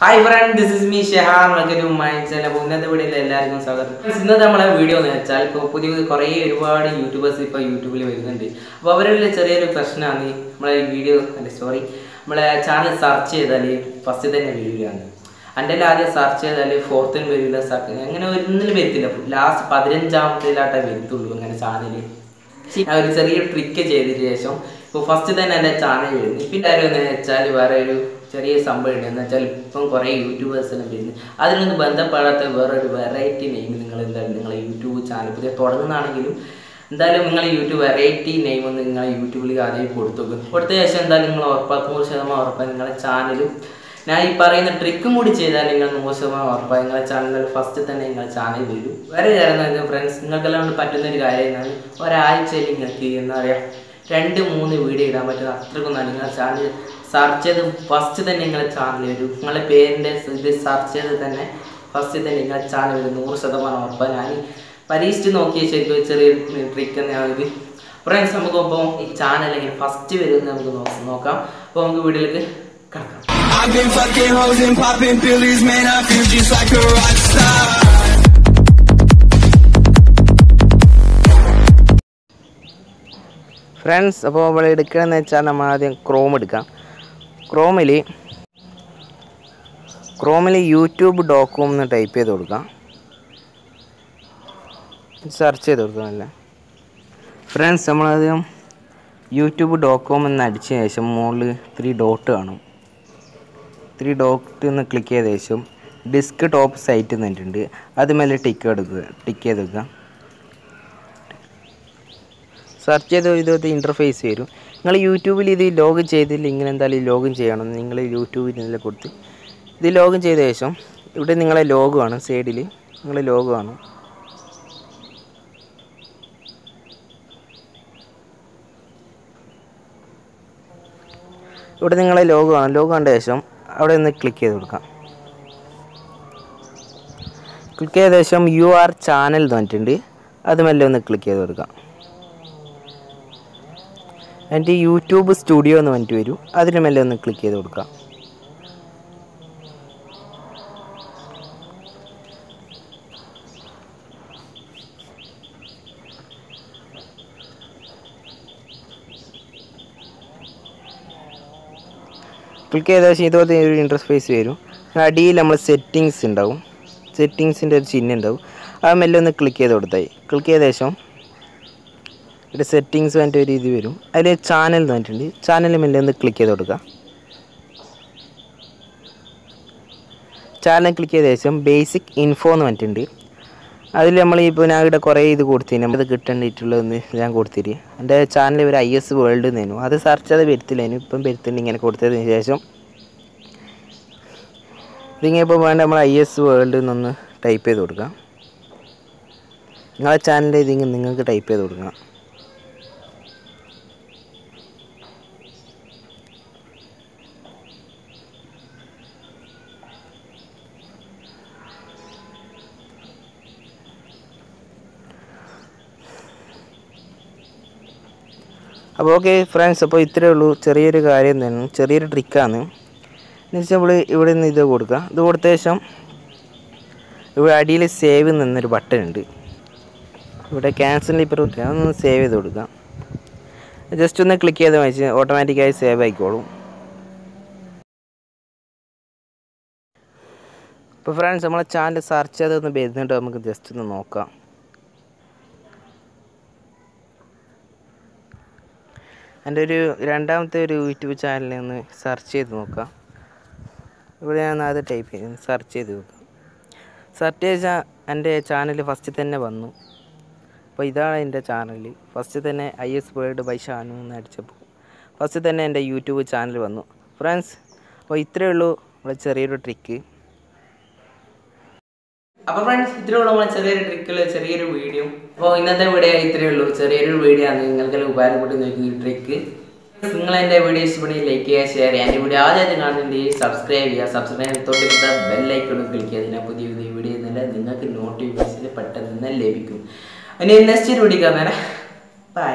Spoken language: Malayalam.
Hi friend this is me ഷെഹാർ മകരു മൈൻഡ് അപ്പോൾ ഇന്നത്തെ വീഡിയോയിൽ എല്ലാവർക്കും സ്വാഗതം. ഇന്നത്തെ നമ്മളെ വീഡിയോ എന്ന് വെച്ചാൽ ഇപ്പോൾ പുതിയ പുതിയ കുറേ ഒരുപാട് യൂട്യൂബേഴ്സ് ഇപ്പോൾ യൂട്യൂബിൽ വരുന്നുണ്ട്. അപ്പോൾ അവരുടെ ചെറിയൊരു പ്രശ്നമാണ് നമ്മളെ വീഡിയോ അല്ല സോറി നമ്മളെ ചാനൽ സെർച്ച് ചെയ്താൽ ഫസ്റ്റ് തന്നെ വീഡിയോയാണ് എന്റെ ആദ്യം സെർച്ച് ചെയ്താൽ ഫോർത്തിന് വരില്ല സെക്കൻഡ് അങ്ങനെ ഒന്നിനും വരത്തില്ല. ലാസ്റ്റ് പതിനഞ്ചാമത്തേലാട്ടേ വരത്തുള്ളൂ അങ്ങനെ ചാനൽ ഒരു ചെറിയ ട്രിക്ക് ചെയ്തതിന് ശേഷം ഇപ്പോൾ ഫസ്റ്റ് തന്നെ എന്റെ ചാനൽ വരുന്നു പിന്നെ കാര്യം എന്ന് വെച്ചാൽ വേറെ ഒരു ചെറിയ സംഭവം ഉണ്ട്. എന്ന് വെച്ചാൽ ഇപ്പം കുറേ യൂട്യൂബേഴ്സിനെ വരുന്നു. അതിനൊന്നും ബന്ധപ്പെടാത്ത വേറൊരു വെറൈറ്റി നെയിം നിങ്ങൾ എന്തായാലും നിങ്ങളെ യൂട്യൂബ് ചാനൽ പുതിയ തുടങ്ങുന്നതാണെങ്കിലും എന്തായാലും നിങ്ങൾ യൂട്യൂബ് വെറൈറ്റി നെയിം ഒന്ന് നിങ്ങളെ യൂട്യൂബിൽ ആദ്യം കൊടുത്തു കൊടുത്ത ശേഷം എന്തായാലും നിങ്ങൾ ഉറപ്പാ നൂറ് ശതമാനം ഉറപ്പാണ് നിങ്ങളെ ചാനലും ഞാൻ ഈ പറയുന്ന ട്രിക്കും കൂടി ചെയ്താൽ നിങ്ങൾ നൂറ് ശതമാനം ഉറപ്പായി നിങ്ങളെ ചാനലിൽ ഫസ്റ്റ് തന്നെ നിങ്ങളെ ചാനൽ വരും വേറെ കാര്യം ഫ്രണ്ട്സ് നിങ്ങൾക്കെല്ലാം കൊണ്ട് പറ്റുന്ന ഒരു കാര്യമാണ് ഒരാഴ്ചയിൽ നിങ്ങൾക്ക് എന്താ പറയുക രണ്ട് മൂന്ന് വീഡിയോ ഇടാൻ പറ്റുന്ന അത്രക്കും നല്ല നിങ്ങളെ ചാനൽ സെർച്ച് ചെയ്ത് ഫസ്റ്റ് തന്നെ നിങ്ങളെ ചാനൽ വരും നിങ്ങളുടെ പേരിന്റെ ഇത് സെർച്ച് ചെയ്ത് തന്നെ ഫസ്റ്റ് തന്നെ നിങ്ങളെ ചാനൽ വരും നൂറ് ശതമാനം ഉറപ്പാണ് ഞാൻ പരീക്ഷിച്ച് നോക്കിയ ശരിക്കും ചെറിയ ട്രിക്ക് തന്നെയാണ് ഇത് ഫ്രണ്ട്സ് നമുക്ക് ഇപ്പോൾ ഈ ചാനൽ അല്ലെങ്കിൽ ഫസ്റ്റ് വരുന്ന നമുക്ക് നോക്കാം. അപ്പോൾ നമുക്ക് വീഡിയോയിലേക്ക് കിടക്കാം. I've been fucking hoes and popping pillies, man. I feel just like a rock star. Friends അപ്പോൾ നമ്മൾ എടുക്കണമെന്ന് വെച്ചാൽ നമ്മൾ ആദ്യം ക്രോം എടുക്കാം. ക്രോമിൽ ക്രോമിൽ യൂട്യൂബ് ഡോട്ട് കോം എന്ന് ടൈപ്പ് ചെയ്ത് കൊടുക്കാം. സെർച്ച് ചെയ്ത് കൊടുക്കാമല്ലേ ഫ്രണ്ട്സ് നമ്മളാദ്യം യൂട്യൂബ് ഡോട്ട് കോം എന്ന് അടിച്ച ശേഷം മുകളിൽ ത്രീ ഡോട്ട് കാണും. ത്രീ ഡോട്ട് എന്ന് ക്ലിക്ക് ചെയ്ത ശേഷം ഡിസ്ക് ടോപ്പ് സൈറ്റ് എന്നിട്ടുണ്ട് അതുമേലെ ടിക്ക് എടുക്കുക ടിക്ക് ചെയ്ത് വെക്കുക. സെർച്ച് ചെയ്ത് ഇതുപോലത്തെ ഇന്റർഫേസ് വരും. നിങ്ങൾ യൂട്യൂബിൽ ഇത് ലോഗിൻ ചെയ്തില്ല ഇങ്ങനെ എന്തായാലും ലോഗിൻ ചെയ്യണം. നിങ്ങൾ യൂട്യൂബിൽ ഇതിൽ കൊടുത്ത് ഇത് ലോഗിൻ ചെയ്ത ശേഷം ഇവിടെ നിങ്ങളെ ലോഗോ ആണ് സൈഡിൽ നിങ്ങളെ ലോഗോ ആണ് ഇവിടെ നിങ്ങളെ ലോഗോ ആണ് ലോഗോ കണ്ട ശേഷം അവിടെ ഒന്ന് ക്ലിക്ക് ചെയ്ത് കൊടുക്കാം. ക്ലിക്ക് ചെയ്ത ശേഷം യു ആർ ചാനൽ എന്ന് പറഞ്ഞിട്ടുണ്ട്. അത് മെല്ലെ ഒന്ന് ക്ലിക്ക് ചെയ്ത് കൊടുക്കാം. എന്റെ യൂട്യൂബ് സ്റ്റുഡിയോ എന്ന് പറഞ്ഞിട്ട് വരും. അതിന് മേലെ ഒന്ന് ക്ലിക്ക് ചെയ്ത് കൊടുക്കാം. ക്ലിക്ക് ചെയ്ത ശേഷം ഇതുപോലത്തെ ഒരു ഇന്റർഫേസ് വരും. അടിയിൽ നമ്മൾ സെറ്റിങ്സ് ഉണ്ടാവും. സെറ്റിങ്സിന്റെ ഒരു ചിഹ്നം ഉണ്ടാവും. അത് മെല്ലെ ഒന്ന് ക്ലിക്ക് ചെയ്ത് കൊടുത്തായി ക്ലിക്ക് ചെയ്ത ശേഷം ഇവിടെ സെറ്റിങ്സ് പറഞ്ഞിട്ട് ഒരു ഇത് വരും. അതിൽ ചാനൽ എന്ന് പറഞ്ഞിട്ടുണ്ട്. ചാനൽ മെല്ലെ ഒന്ന് ക്ലിക്ക് ചെയ്ത് കൊടുക്കുക. ചാനൽ ക്ലിക്ക് ചെയ്ത ശേഷം ബേസിക് ഇൻഫോ എന്ന് പറഞ്ഞിട്ടുണ്ട്. അതിൽ നമ്മൾ ഇപ്പോൾ ഞാൻ ഇവിടെ കുറേ ഇത് കൊടുത്തിന്. അത് കിട്ടേണ്ടിട്ടുള്ളതെന്ന് ഞാൻ കൊടുത്തിരി എന്റെ ചാനൽ ഒരു ഐ എസ് വേൾഡ് എന്നായിരുന്നു അത് സെർച്ച് ചെയ്ത് വരുത്തില്ലേനു ഇപ്പം വരുത്തുന്നുണ്ട് ഇങ്ങനെ കൊടുത്തതിന് ശേഷം. ഇതിങ്ങനെ ഇപ്പോൾ വേണ്ട നമ്മൾ ഐ എസ് വേൾഡ് എന്നൊന്ന് ടൈപ്പ് ചെയ്ത് കൊടുക്കാം നിങ്ങളെ ചാനലിൽ ഇതിങ്ങനെ നിങ്ങൾക്ക് ടൈപ്പ് ചെയ്ത് കൊടുക്കാം അപ്പോൾ ഓക്കെ ഫ്രണ്ട്സ് അപ്പോൾ ഇത്രയേ ഉള്ളൂ. ചെറിയൊരു കാര്യം തന്നെ ചെറിയൊരു ട്രിക്കാണ് എന്നുവെച്ചാൽ നമ്മൾ ഇവിടെ നിന്ന് ഇത് കൊടുക്കുക. ഇത് കൊടുത്ത ശേഷം ഇവിടെ അടിയിൽ സേവ് നിന്നൊരു ബട്ടൺ ഉണ്ട്. ഇവിടെ ക്യാൻസൽ ഇപ്പോൾ അതൊന്ന് സേവ് ചെയ്ത് കൊടുക്കുക. ജസ്റ്റ് ഒന്ന് ക്ലിക്ക് ചെയ്ത് വെച്ച് ഓട്ടോമാറ്റിക്കായി സേവ് ആയിക്കോളും. അപ്പോൾ ഫ്രണ്ട്സ് നമ്മളെ ചാനൽ സെർച്ച് ചെയ്തൊന്ന് വരുന്നുണ്ട്. നമുക്ക് ജസ്റ്റ് ഒന്ന് നോക്കാം. എന്റെ ഒരു രണ്ടാമത്തെ ഒരു യൂട്യൂബ് ചാനലിൽ ഒന്ന് സെർച്ച് ചെയ്ത് നോക്കാം. ഇവിടെ ഞാൻ അത് ടൈപ്പ് ചെയ്ത് സെർച്ച് ചെയ്ത് നോക്കാം. സെർച്ച് ചെയ്താൽ എന്റെ ചാനൽ ഫസ്റ്റ് തന്നെ വന്നു. അപ്പോൾ ഇതാണ് എന്റെ ചാനൽ ഫസ്റ്റ് തന്നെ I S world by Shanu എന്ന് അടിച്ചപ്പോൾ ഫസ്റ്റ് തന്നെ എന്റെ യൂട്യൂബ് ചാനൽ വന്നു. ഫ്രണ്ട്സ് അപ്പോൾ ഇത്രയേ ഉള്ളൂ. നമ്മുടെ ചെറിയൊരു ട്രിക്ക് അപ്പോൾ ഫ്രണ്ട്സ് ഇത്രേ ഉള്ളൂ നമ്മൾ ചെറിയൊരു ട്രിക്കിൽ ചെറിയൊരു വീഡിയോ അപ്പോൾ ഇന്നത്തെ വീഡിയോ ഇത്രയേ ഉള്ളൂ. ചെറിയൊരു വീഡിയോ ആണ്. നിങ്ങൾക്ക് ഉപകാരപ്പെട്ടു നോക്കി ഈ ട്രിക്ക് നിങ്ങൾ എന്റെ വീഡിയോ ഇഷ്ടപ്പെടുകയും ലൈക്ക് ചെയ്യുക ഷെയർ ചെയ്യുക. എന്റെ വീഡിയോ ആദ്യമായിട്ട് കാണുന്നുണ്ടെങ്കിൽ സബ്സ്ക്രൈബ് ചെയ്യുക. സബ്സ്ക്രൈബ് തൊട്ടിട്ട് ബെൽ ഐക്കണും ക്ലിക്ക് ചെയ്യുക. പുതിയ പുതിയ വീഡിയോ തന്നെ നിങ്ങൾക്ക് നോട്ടിഫിക്കേഷൻ പെട്ടെന്ന് ലഭിക്കും. ഇനി നെക്സ്റ്റ് വീഡിയോ കാണാൻ ബൈ